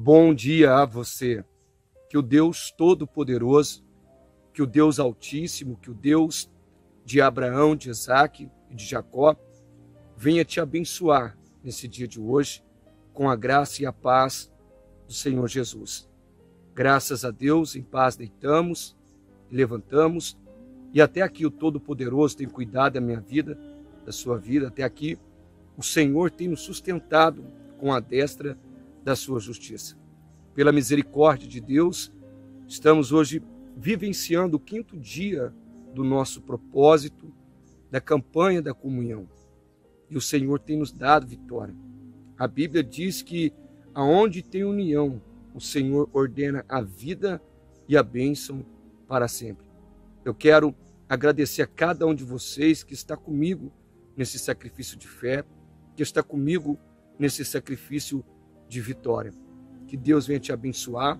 Bom dia a você. Que o Deus Todo-Poderoso, que o Deus Altíssimo, que o Deus de Abraão, de Isaac e de Jacó venha te abençoar nesse dia de hoje com a graça e a paz do Senhor Jesus. Graças a Deus, em paz deitamos, levantamos e até aqui o Todo-Poderoso tem cuidado da minha vida, da sua vida, até aqui o Senhor tem nos sustentado com a destra da sua justiça. Pela misericórdia de Deus, estamos hoje vivenciando o quinto dia do nosso propósito, da campanha da comunhão. E o Senhor tem nos dado vitória. A Bíblia diz que aonde tem união, o Senhor ordena a vida e a bênção para sempre. Eu quero agradecer a cada um de vocês que está comigo nesse sacrifício de fé, que está comigo nesse sacrifício de vitória. Que Deus venha te abençoar,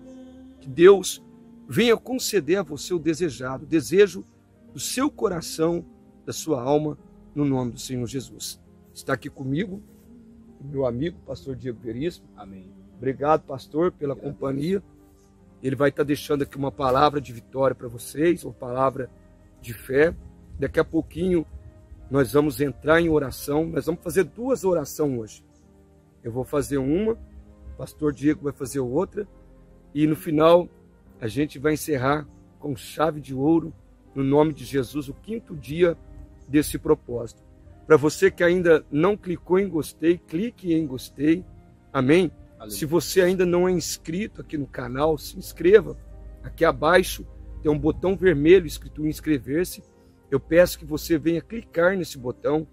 que Deus venha conceder a você o desejado, o desejo do seu coração, da sua alma, no nome do Senhor Jesus. Está aqui comigo meu amigo, pastor Diego Veríssimo. Amém. Obrigado, pastor, pela Obrigado. companhia. Ele vai estar deixando aqui uma palavra de vitória para vocês, uma palavra de fé. Daqui a pouquinho nós vamos entrar em oração. Nós vamos fazer duas orações hoje. Eu vou fazer uma pastor Diego vai fazer outra e no final a gente vai encerrar com chave de ouro, no nome de Jesus, o quinto dia desse propósito. Para você que ainda não clicou em gostei, clique em gostei. Amém? Se você ainda não é inscrito aqui no canal, se inscreva. Aqui abaixo tem um botão vermelho escrito inscrever-se. Eu peço que você venha clicar nesse botão.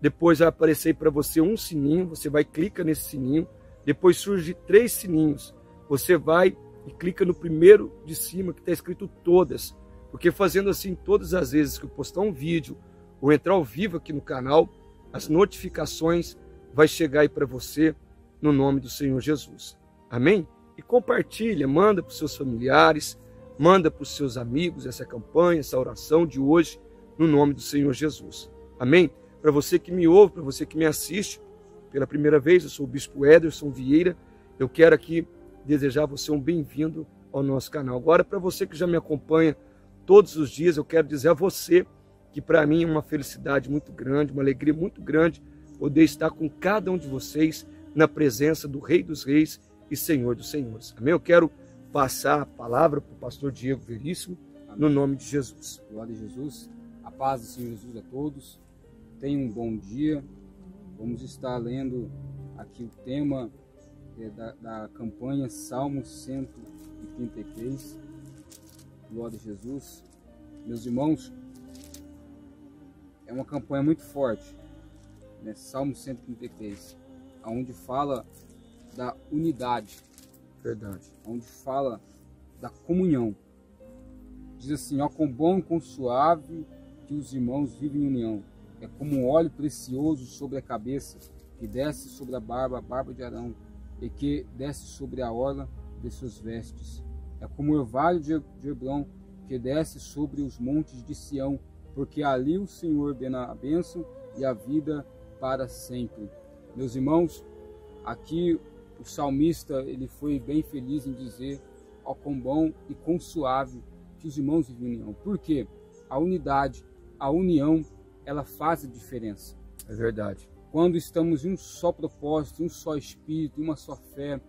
Depois vai aparecer para você um sininho. Você vai clicar nesse sininho depois surge três sininhos. Você vai e clica no primeiro de cima que está escrito todas. Porque fazendo assim todas as vezes que eu postar um vídeo ou entrar ao vivo aqui no canal, as notificações vai chegar aí para você no nome do Senhor Jesus. Amém? E compartilha, manda para os seus familiares, manda para os seus amigos essa campanha, essa oração de hoje, no nome do Senhor Jesus. Amém? Para você que me ouve, para você que me assiste, pela primeira vez, eu sou o Bispo Ederson Vieira. Eu quero aqui desejar você um bem-vindo ao nosso canal. Agora, para você que já me acompanha todos os dias, eu quero dizer a você que para mim é uma felicidade muito grande, uma alegria muito grande poder estar com cada um de vocês na presença do Rei dos Reis e Senhor dos Senhores. Amém? Eu quero passar a palavra para o pastor Diego Veríssimo, Amém. no nome de Jesus. Glória a Jesus. A paz do Senhor Jesus a todos. Tenham um bom dia. Vamos estar lendo aqui o tema é, da, da campanha Salmo 133. Glória a Jesus. Meus irmãos, é uma campanha muito forte, né? Salmo 133, onde fala da unidade. Verdade. Onde fala da comunhão. Diz assim, ó, com bom e com suave que os irmãos vivem em união é como um óleo precioso sobre a cabeça, que desce sobre a barba, a barba de Arão, e que desce sobre a orla de suas vestes. É como o orvalho de Hebron, que desce sobre os montes de Sião, porque ali o Senhor dê a bênção e a vida para sempre. Meus irmãos, aqui o salmista ele foi bem feliz em dizer ó quão bom e quão suave que os irmãos vivem. Por quê? A unidade, a união ela faz a diferença. É verdade. Quando estamos em um só propósito, um só espírito, uma só fé,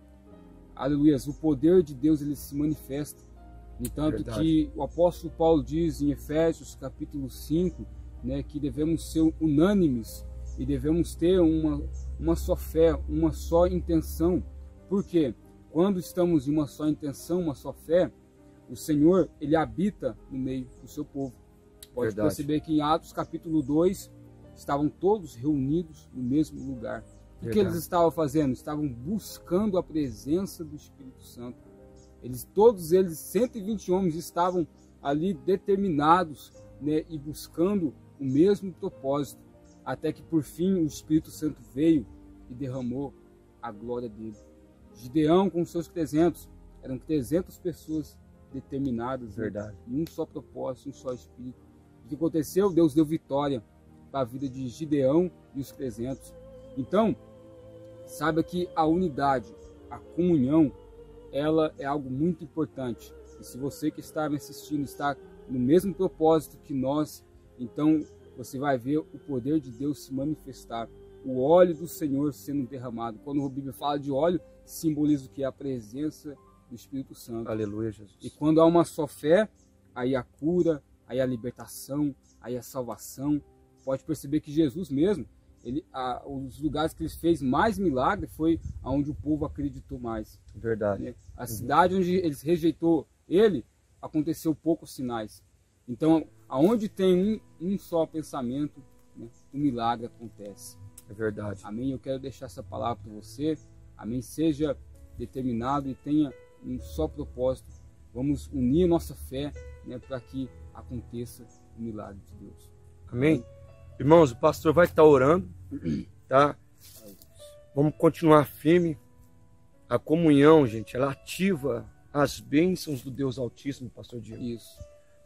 aleluia, o poder de Deus ele se manifesta. Entanto é que o apóstolo Paulo diz em Efésios capítulo 5, né, que devemos ser unânimes e devemos ter uma, uma só fé, uma só intenção. Por quê? Quando estamos em uma só intenção, uma só fé, o Senhor, ele habita no meio do seu povo. Pode Verdade. perceber que em Atos capítulo 2 estavam todos reunidos no mesmo lugar. O que eles estavam fazendo? Estavam buscando a presença do Espírito Santo. Eles, todos eles, 120 homens, estavam ali determinados né, e buscando o mesmo propósito, até que por fim o Espírito Santo veio e derramou a glória dele. Gideão com seus 300, eram 300 pessoas determinadas Verdade. em um só propósito, um só Espírito. O que aconteceu? Deus deu vitória para a vida de Gideão e os 300. Então, saiba que a unidade, a comunhão, ela é algo muito importante. E se você que está me assistindo está no mesmo propósito que nós, então você vai ver o poder de Deus se manifestar, o óleo do Senhor sendo derramado. Quando a Bíblia fala de óleo, simboliza o que é a presença do Espírito Santo. Aleluia, Jesus. E quando há uma só fé, aí a cura, aí a libertação, aí a salvação. Pode perceber que Jesus mesmo, ele, a, os lugares que ele fez mais milagre foi aonde o povo acreditou mais. Verdade. Né? A uhum. cidade onde eles rejeitou ele, aconteceu poucos sinais. Então, aonde tem um, um só pensamento, né, o milagre acontece. É verdade. Amém. Eu quero deixar essa palavra para você. Amém. Seja determinado e tenha um só propósito. Vamos unir nossa fé né, para que aconteça o milagre de Deus. Amém. Irmãos, o pastor vai estar orando, tá? Vamos continuar firme. A comunhão, gente, ela ativa as bênçãos do Deus Altíssimo, pastor Diego. Isso.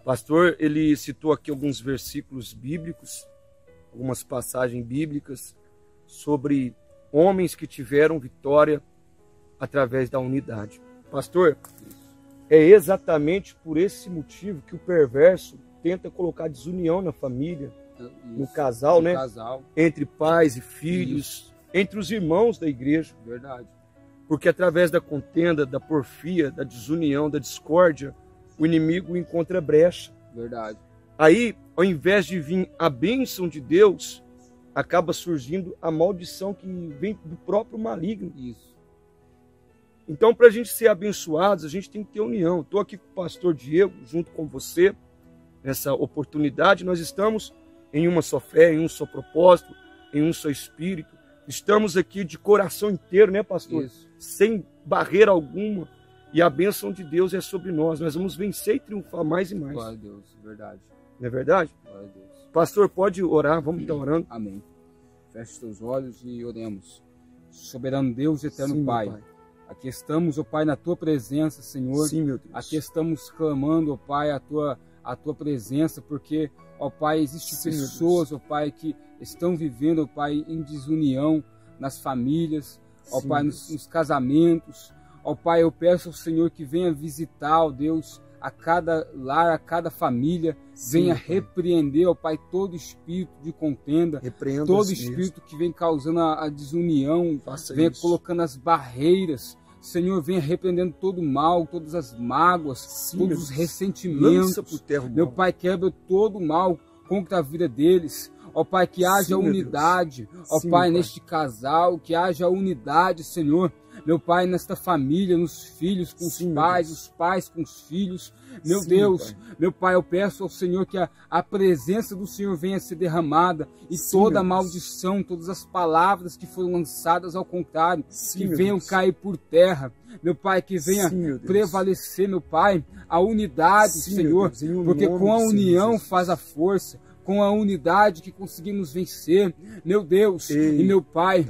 Pastor, ele citou aqui alguns versículos bíblicos, algumas passagens bíblicas sobre homens que tiveram vitória através da unidade. Pastor, é exatamente por esse motivo que o perverso tenta colocar desunião na família, Isso, no casal, no né? Casal. Entre pais e filhos, Isso. entre os irmãos da igreja. Verdade. Porque através da contenda, da porfia, da desunião, da discórdia, o inimigo encontra brecha. Verdade. Aí, ao invés de vir a bênção de Deus, acaba surgindo a maldição que vem do próprio maligno. Isso. Então, para a gente ser abençoados, a gente tem que ter união. Estou aqui com o pastor Diego, junto com você nessa oportunidade. Nós estamos em uma só fé, em um só propósito, em um só espírito. Estamos aqui de coração inteiro, né, pastor? Isso. Sem barreira alguma. E a bênção de Deus é sobre nós. Nós vamos vencer e triunfar mais e mais. Glória a Deus, verdade. Não é verdade? Glória a Deus. Pastor, pode orar, vamos estar orando. Amém. Feche os teus olhos e oremos. Soberano Deus, eterno Sim, Pai. pai. Aqui estamos, ó Pai, na tua presença, Senhor. Sim, meu Deus. Aqui estamos clamando, ó Pai, a tua a tua presença, porque, ó Pai, existem Sim, pessoas, ó Pai, que estão vivendo, ó Pai, em desunião nas famílias, ó Sim, Pai, nos, nos casamentos. Ó Pai, eu peço ao Senhor que venha visitar, ó Deus, a cada lar, a cada família, Sim, venha Pai. repreender, ó Pai, todo espírito de contenda, Repreenda todo espírito que vem causando a, a desunião. Faça venha isso. colocando as barreiras. Senhor, venha repreendendo todo o mal, todas as mágoas, Sim, todos os ressentimentos. Terra Meu. Pai, quebra todo o mal contra a vida deles. Ó Pai, que haja Sim, unidade. Ó Sim, Pai, Pai. neste casal, que haja unidade, Senhor. Meu Pai, nesta família, nos filhos com os Sim, meu pais, os pais com os filhos. Meu Sim, Deus, Pai. meu Pai, eu peço ao Senhor que a, a presença do Senhor venha ser derramada e Sim, toda maldição, todas as palavras que foram lançadas ao contrário, que venham Deus. cair por terra. Meu Pai, que venha meu prevalecer, meu Pai, a unidade, Senhor, Deus, porque com a união faz a força, com a unidade que conseguimos vencer. Meu Deus Ei, e meu Pai,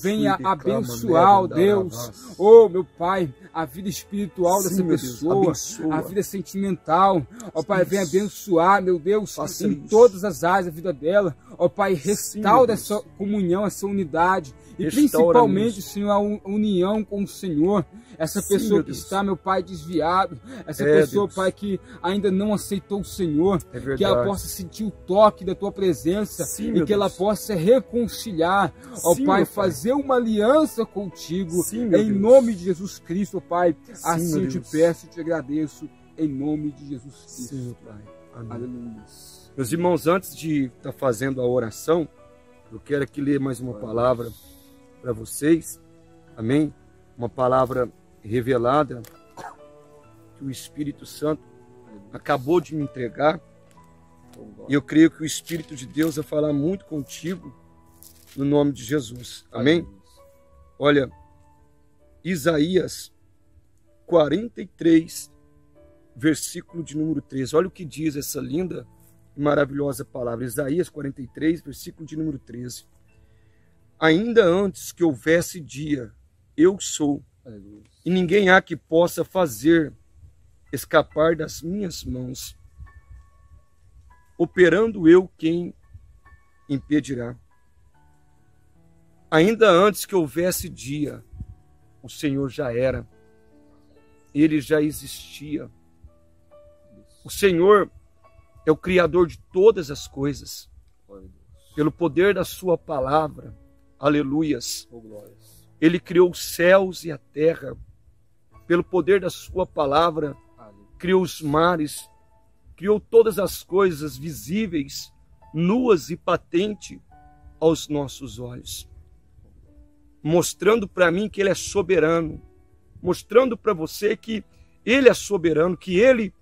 venha abençoar, ó Deus, oh meu Pai, a vida espiritual Sim, dessa Deus, pessoa, a vida sentimental. Ó Pai, venha abençoar, meu Deus, Faça em isso. todas as áreas da vida dela. Ó Pai, restaura Deus. essa comunhão, essa unidade. E Restaura principalmente, mesmo. Senhor, a un- união com o Senhor. Essa Sim, pessoa que está, meu Pai, desviado. Essa É, pessoa, Deus. Pai, que ainda não aceitou o Senhor. É Que ela possa sentir o toque da tua presença Sim, e que ela Deus. possa reconciliar, ó Sim, Pai, fazer uma aliança contigo Sim, em Deus. nome de Jesus Cristo, ó Pai. Sim, assim eu te peço e te agradeço em nome de Jesus Cristo. Sim, Pai. Amém. Aleluia. Meus irmãos, antes de estar fazendo a oração, eu quero aqui ler mais uma palavra para vocês. Amém? Uma palavra revelada que o Espírito Santo acabou de me entregar. E eu creio que o Espírito de Deus vai falar muito contigo no nome de Jesus. Amém? Olha, Isaías 43, versículo de número 13. Olha o que diz essa linda e maravilhosa palavra. Isaías 43, versículo de número 13. Ainda antes que houvesse dia, eu sou, e ninguém há que possa fazer escapar das minhas mãos. Operando eu, quem impedirá? Ainda antes que houvesse dia, o Senhor já era. ele já existia. O Senhor é o Criador de todas as coisas. Pelo poder da Sua palavra, aleluias. Ele criou os céus e a terra. Pelo poder da Sua palavra, criou os mares, criou todas as coisas visíveis, nuas e patentes aos nossos olhos. Mostrando para mim que Ele é soberano, mostrando para você que Ele é soberano, que Ele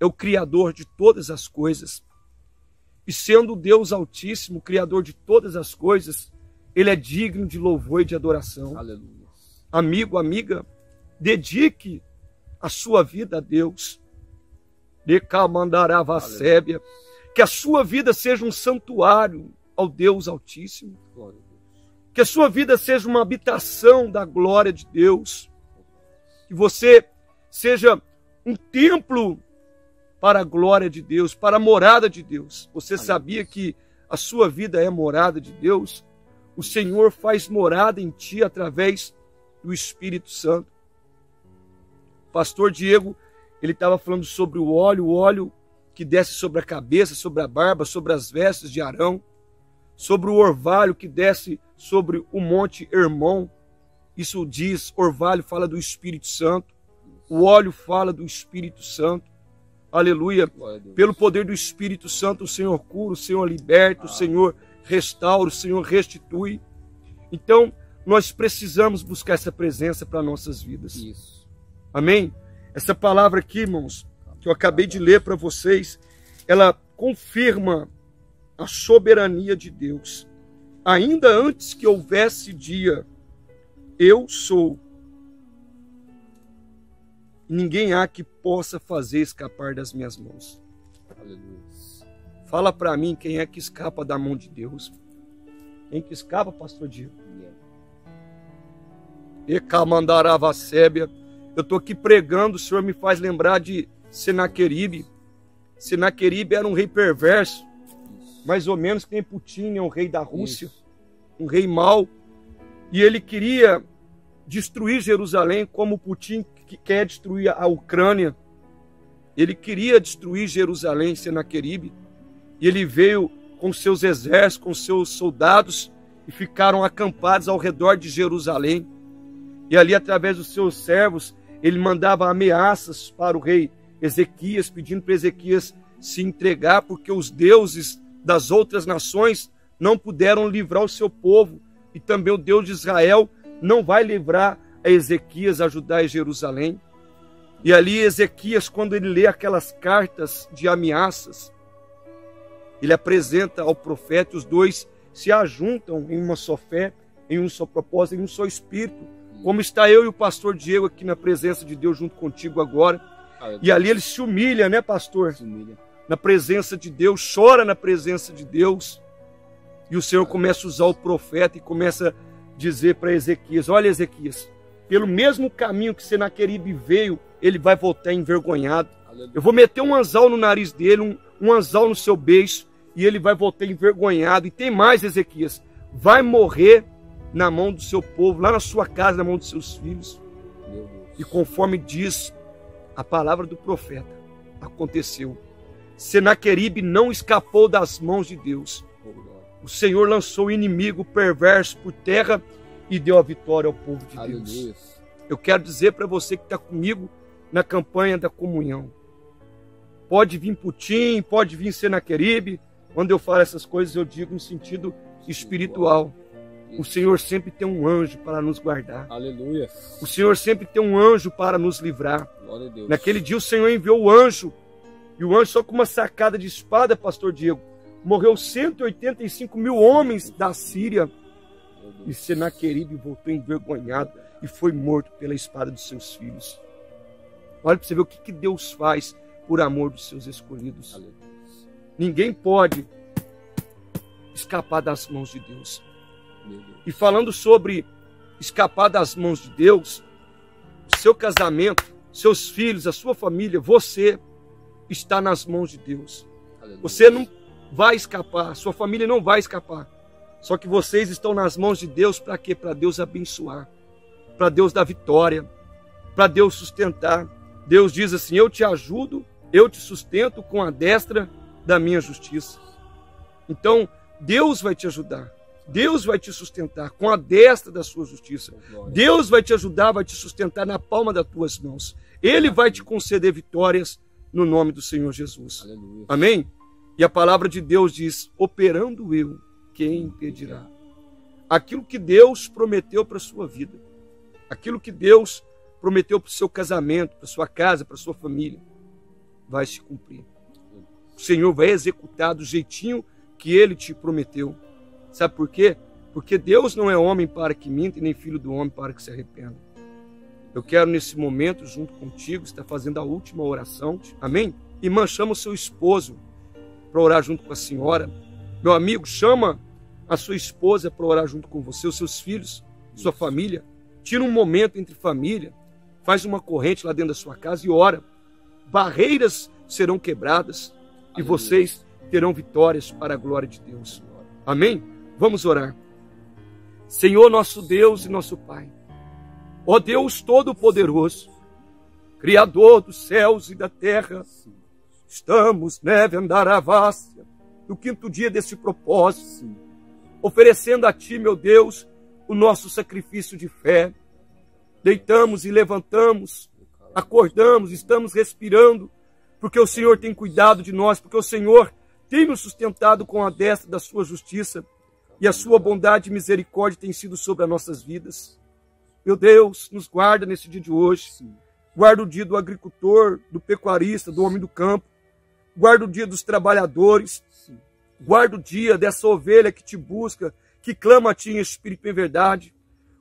é o Criador de todas as coisas. E sendo Deus Altíssimo, Criador de todas as coisas, Ele é digno de louvor e de adoração. Aleluia. Amigo, amiga, dedique a sua vida a Deus. Decamandaravasébia. Que a sua vida seja um santuário ao Deus Altíssimo. Que a sua vida seja uma habitação da glória de Deus. Que você seja um templo para a glória de Deus, para a morada de Deus. Você sabia que a sua vida é morada de Deus? O Senhor faz morada em ti através do Espírito Santo. Pastor Diego, ele estava falando sobre o óleo, o óleo que desce sobre a cabeça, sobre a barba, sobre as vestes de Arão, sobre o orvalho que desce sobre o monte Hermon. Isso diz, orvalho fala do Espírito Santo, o óleo fala do Espírito Santo. Aleluia. Pelo poder do Espírito Santo, o Senhor cura, o Senhor liberta, o Senhor restaura, o Senhor restitui. Então, nós precisamos buscar essa presença para nossas vidas. Isso. Amém? Essa palavra aqui, irmãos, que eu acabei de ler para vocês, ela confirma a soberania de Deus. Ainda antes que houvesse dia, eu sou. Ninguém há que possa fazer escapar das minhas mãos. Aleluia. Fala para mim quem é que escapa da mão de Deus. Quem que escapa, pastor Diego? Ecamandarava sébia eu estou aqui pregando, o Senhor me faz lembrar de Senaqueribe. Senaqueribe era um rei perverso, mais ou menos que nem Putin, é um rei da Rússia, Isso. um rei mau. E ele queria destruir Jerusalém como Putin quer destruir a Ucrânia. Ele queria destruir Jerusalém, Senaqueribe. E ele veio com seus exércitos, com seus soldados, e ficaram acampados ao redor de Jerusalém. E ali, através dos seus servos, ele mandava ameaças para o rei Ezequias, pedindo para Ezequias se entregar, porque os deuses das outras nações não puderam livrar o seu povo, e também o Deus de Israel não vai livrar a Ezequias a ajudar em Jerusalém. E ali Ezequias, quando ele lê aquelas cartas de ameaças, ele apresenta ao profeta, os dois se ajuntam em uma só fé, em um só propósito, em um só espírito como está eu e o pastor Diego aqui na presença de Deus junto contigo agora. E ali ele se humilha, né, pastor? Se humilha. Na presença de Deus, chora na presença de Deus. E o Senhor começa a usar o profeta e começa a dizer para Ezequias: Olha, Ezequias, pelo mesmo caminho que Senaqueribe veio, ele vai voltar envergonhado. Eu vou meter um anzal no nariz dele, um, um anzal no seu beijo, e ele vai voltar envergonhado. E tem mais, Ezequias: vai morrer na mão do seu povo, lá na sua casa, na mão dos seus filhos. E conforme diz a palavra do profeta, aconteceu. Senaqueribe não escapou das mãos de Deus. O Senhor lançou o inimigo perverso por terra e deu a vitória ao povo de Deus. Eu quero dizer para você que está comigo na campanha da comunhão. Pode vir Putin, pode vir Senaqueribe. Quando eu falo essas coisas, eu digo no sentido espiritual. O Senhor sempre tem um anjo para nos guardar. Aleluia. O Senhor sempre tem um anjo para nos livrar. Naquele dia o Senhor enviou o anjo. E o anjo, só com uma sacada de espada, pastor Diego, morreu 185 mil homens da Síria. E Senaqueribe voltou envergonhado e foi morto pela espada dos seus filhos. Olha para você ver o que, que Deus faz por amor dos seus escolhidos. Aleluia. Ninguém pode escapar das mãos de Deus. E falando sobre escapar das mãos de Deus, seu casamento, seus filhos, a sua família, você está nas mãos de Deus. Você não vai escapar, sua família não vai escapar. Só que vocês estão nas mãos de Deus para quê? Para Deus abençoar, para Deus dar vitória, para Deus sustentar. Deus diz assim: Eu te ajudo, eu te sustento com a destra da minha justiça. Então, Deus vai te ajudar. Deus vai te sustentar com a destra da sua justiça. Deus vai te ajudar, vai te sustentar na palma das tuas mãos. Ele vai te conceder vitórias no nome do Senhor Jesus. Aleluia. Amém? E a palavra de Deus diz: operando eu, quem impedirá? Aquilo que Deus prometeu para a sua vida, aquilo que Deus prometeu para o seu casamento, para a sua casa, para a sua família, vai se cumprir. O Senhor vai executar do jeitinho que ele te prometeu. Sabe por quê? Porque Deus não é homem para que minta e nem filho do homem para que se arrependa. Eu quero nesse momento, junto contigo, estar fazendo a última oração. Amém? Irmã, chama o seu esposo para orar junto com a senhora. Meu amigo, chama a sua esposa para orar junto com você, os seus filhos, sua família. Tira um momento entre família, faz uma corrente lá dentro da sua casa e ora. Barreiras serão quebradas e vocês terão vitórias para a glória de Deus. Amém? Vamos orar. Senhor nosso Deus e nosso Pai, ó Deus Todo-Poderoso, Criador dos céus e da terra, estamos, neve andaravássia, no quinto dia desse propósito, oferecendo a Ti, meu Deus, o nosso sacrifício de fé. Deitamos e levantamos, acordamos, estamos respirando, porque o Senhor tem cuidado de nós, porque o Senhor tem nos sustentado com a destra da Sua justiça e a Sua bondade e misericórdia tem sido sobre as nossas vidas. Meu Deus, nos guarda nesse dia de hoje. Guarda o dia do agricultor, do pecuarista, do homem do campo. Guarda o dia dos trabalhadores. Guarda o dia dessa ovelha que te busca, que clama a ti em espírito e em verdade.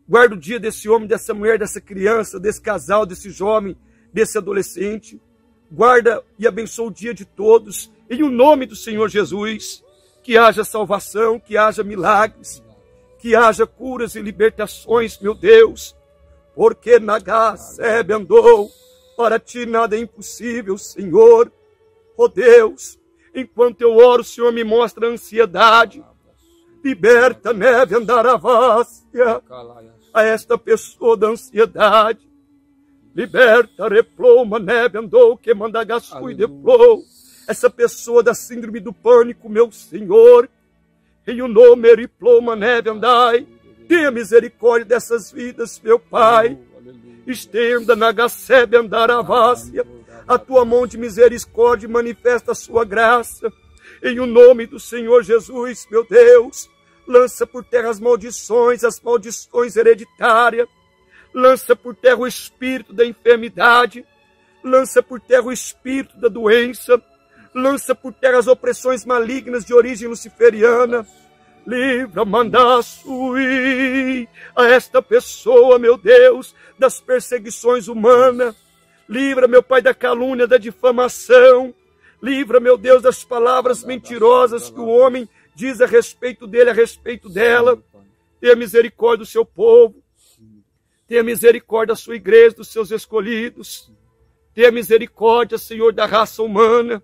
Guarda o dia desse homem, dessa mulher, dessa criança, desse casal, desse jovem, desse adolescente. Guarda e abençoa o dia de todos, em o nome do Senhor Jesus. Que haja salvação, que haja milagres, que haja curas e libertações, meu Deus. Porque Nagasebe andou, para ti nada é impossível, Senhor. Oh Deus, enquanto eu oro, o Senhor me mostra a ansiedade. Liberta neve andaravássia a esta pessoa da ansiedade. Liberta, reploma, neve andou, que manda e deplou. Essa pessoa da síndrome do pânico, meu Senhor. Em o nome eriploma, neve andai. Tenha misericórdia dessas vidas, meu Pai. Estenda na gacebe andaravássia a tua mão de misericórdia manifesta a sua graça. Em o nome do Senhor Jesus, meu Deus, lança por terra as maldições, as maldições hereditárias. Lança por terra o espírito da enfermidade. Lança por terra o espírito da doença. Lança por terra as opressões malignas de origem luciferiana. Livra, mandaço a esta pessoa, meu Deus, das perseguições humanas Livra, meu Pai, da calúnia, da difamação. Livra, meu Deus, das palavras mentirosas que o homem diz a respeito dele, a respeito dela. Tenha misericórdia do seu povo. Tenha misericórdia da sua igreja, dos seus escolhidos. Tenha misericórdia, Senhor, da raça humana.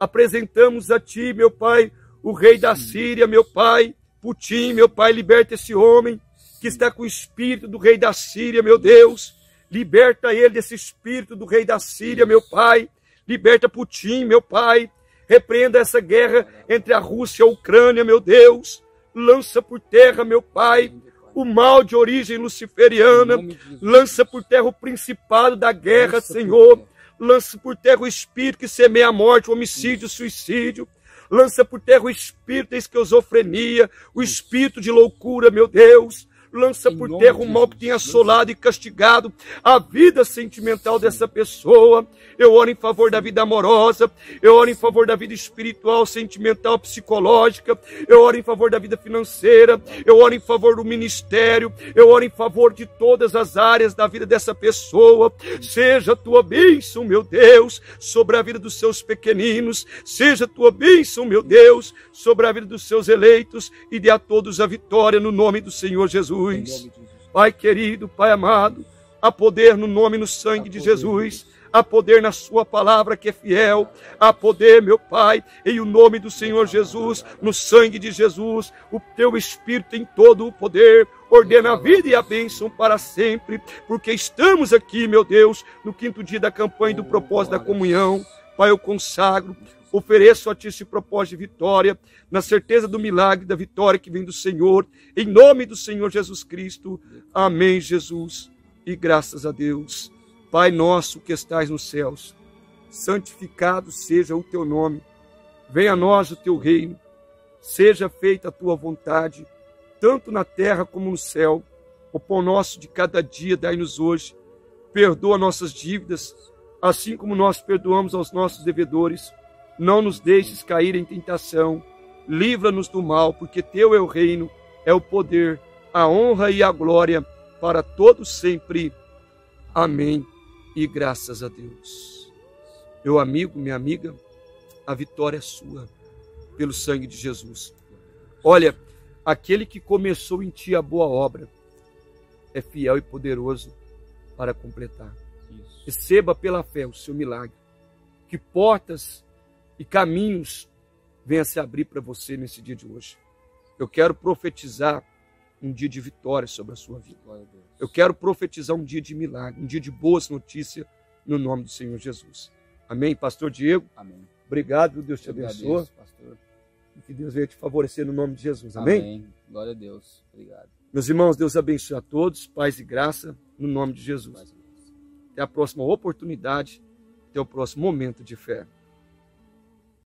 Apresentamos a Ti, meu Pai, o rei da Síria, meu Pai. Putim, meu Pai, liberta esse homem que está com o espírito do rei da Síria, meu Deus. Liberta ele desse espírito do rei da Síria, meu pai. Liberta Putin, meu pai. Repreenda essa guerra entre a Rússia e a Ucrânia, meu Deus. Lança por terra, meu pai, o mal de origem luciferiana. Lança por terra o principado da guerra, Senhor. Lança por terra o espírito que semeia a morte, o homicídio, o suicídio. Lança por terra o espírito da esquizofrenia, o espírito de loucura, meu Deus lança por terra o mal que tem assolado e castigado a vida sentimental dessa pessoa. Eu oro em favor da vida amorosa, eu oro em favor da vida espiritual, sentimental, psicológica, eu oro em favor da vida financeira, eu oro em favor do ministério, eu oro em favor de todas as áreas da vida dessa pessoa. Seja a tua bênção, meu Deus, sobre a vida dos seus pequeninos, seja a tua bênção, meu Deus, sobre a vida dos seus eleitos e dê a todos a vitória no nome do Senhor Jesus. Jesus. Pai querido, Pai amado, há poder no nome e no sangue de Jesus. há poder na Sua palavra que é fiel, há poder, meu Pai, em o nome do Senhor Jesus, no sangue de Jesus, o Teu Espírito tem todo o poder, ordena a vida e a bênção para sempre, porque estamos aqui, meu Deus, no quinto dia da campanha do propósito da comunhão. Pai, eu consagro, ofereço a Ti esse propósito de vitória, na certeza do milagre da vitória que vem do Senhor, em nome do Senhor Jesus Cristo. Amém, Jesus. E graças a Deus. Pai nosso que estais nos céus, santificado seja o Teu nome. Venha a nós o Teu reino. Seja feita a Tua vontade tanto na terra como no céu. O pão nosso de cada dia dai-nos hoje. Perdoa nossas dívidas, assim como nós perdoamos aos nossos devedores. Não nos deixes cair em tentação. Livra-nos do mal, porque teu é o reino, é o poder, a honra e a glória para todos sempre. Amém. E graças a Deus. Meu amigo, minha amiga, a vitória é sua pelo sangue de Jesus. Olha, Aquele que começou em ti a boa obra é fiel e poderoso para completar. Isso. Receba pela fé o seu milagre. Que portas e caminhos venham se abrir para você nesse dia de hoje. Eu quero profetizar um dia de vitória sobre a sua vida. Eu quero profetizar um dia de milagre, um dia de boas notícias no nome do Senhor Jesus. Amém, Pastor Diego? Amém. Obrigado, Deus te abençoe. E que Deus venha te favorecer no nome de Jesus. Amém? Amém. Glória a Deus. Obrigado. Meus irmãos, Deus abençoe a todos, paz e graça, no nome de Jesus. Até a próxima oportunidade, até o próximo momento de fé.